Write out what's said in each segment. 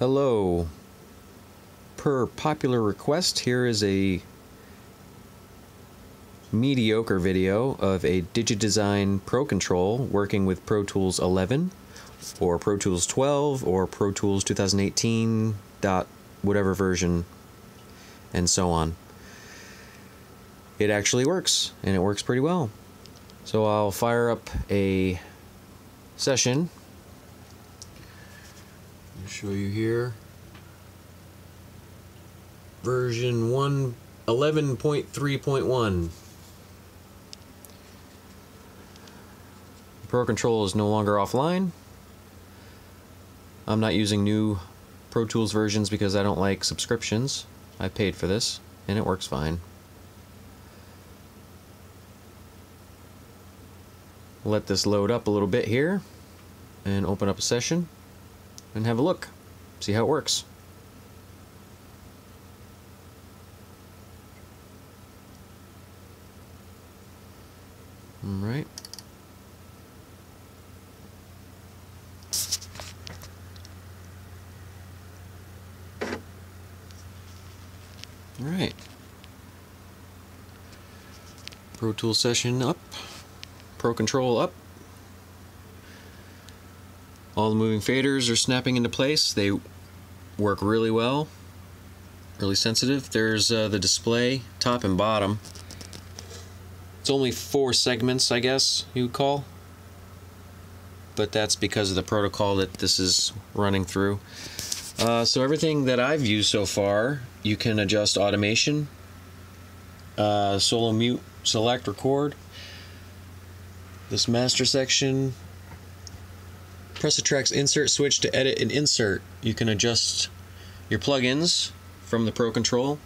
Hello. Per popular request, here is a mediocre video of a Digidesign Pro Control working with Pro Tools 11 or Pro Tools 12 or Pro Tools 2018 dot whatever version and so on. It actually works and it works pretty well. So I'll fire up a session. Show you here. Version 1 11.3.1. Pro Control is no longer offline. I'm not using new Pro Tools versions because I don't like subscriptions. I paid for this and it works fine. Let this load up a little bit here and open up a session and have a look. See how it works. All right. All right. Pro Tool session up. Pro Control up. All the moving faders are snapping into place. They work really well. Really sensitive. There's uh, the display, top and bottom. It's only four segments, I guess you would call. But that's because of the protocol that this is running through. Uh, so everything that I've used so far, you can adjust automation, uh, solo mute, select, record. This master section, press the track's insert switch to edit and insert. You can adjust your plugins from the Pro Control.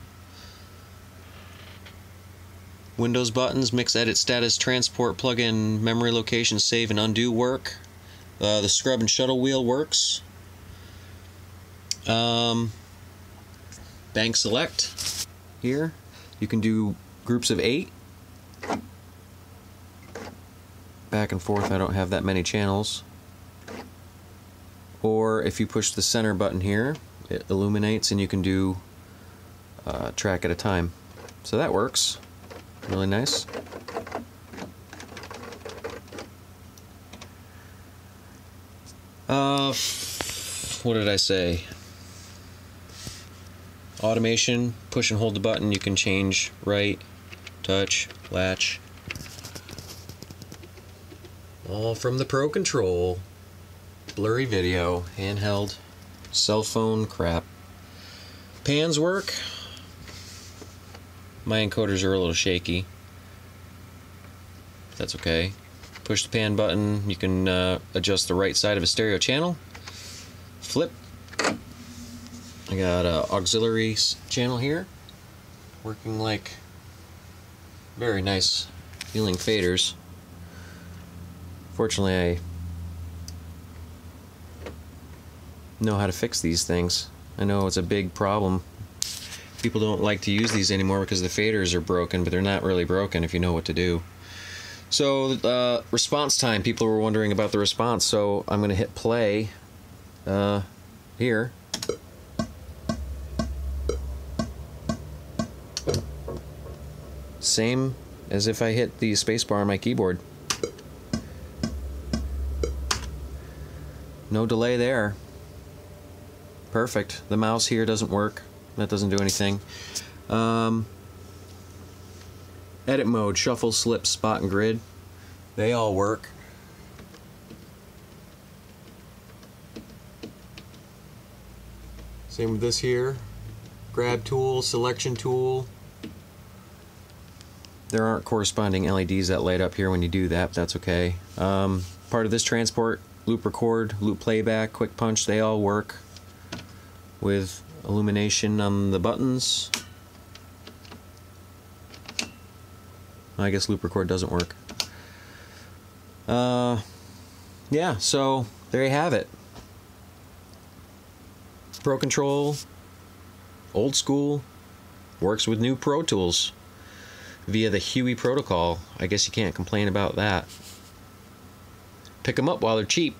Windows buttons, mix edit status, transport plugin, memory location, save and undo work. Uh, the scrub and shuttle wheel works. Um, bank select here. You can do groups of eight. Back and forth, I don't have that many channels. Or if you push the center button here, it illuminates and you can do uh, track at a time. So that works. Really nice. Uh, what did I say? Automation, push and hold the button, you can change write, touch, latch. All from the Pro Control. Blurry video, handheld, cell phone crap. Pans work. My encoders are a little shaky. That's okay. Push the pan button, you can uh, adjust the right side of a stereo channel. Flip. I got a auxiliary channel here. Working like very nice feeling faders. Fortunately, I know how to fix these things. I know it's a big problem. People don't like to use these anymore because the faders are broken, but they're not really broken if you know what to do. So, uh, response time. People were wondering about the response, so I'm going to hit play uh, here. Same as if I hit the spacebar on my keyboard. No delay there. Perfect. The mouse here doesn't work. That doesn't do anything. Um, edit mode, shuffle, slip, spot, and grid. They all work. Same with this here. Grab tool, selection tool. There aren't corresponding LEDs that light up here when you do that, but that's okay. Um, part of this transport, loop record, loop playback, quick punch, they all work with illumination on the buttons. I guess loop record doesn't work. Uh, yeah, so there you have it. Pro Control, old school, works with new Pro Tools via the HUI protocol. I guess you can't complain about that. Pick them up while they're cheap.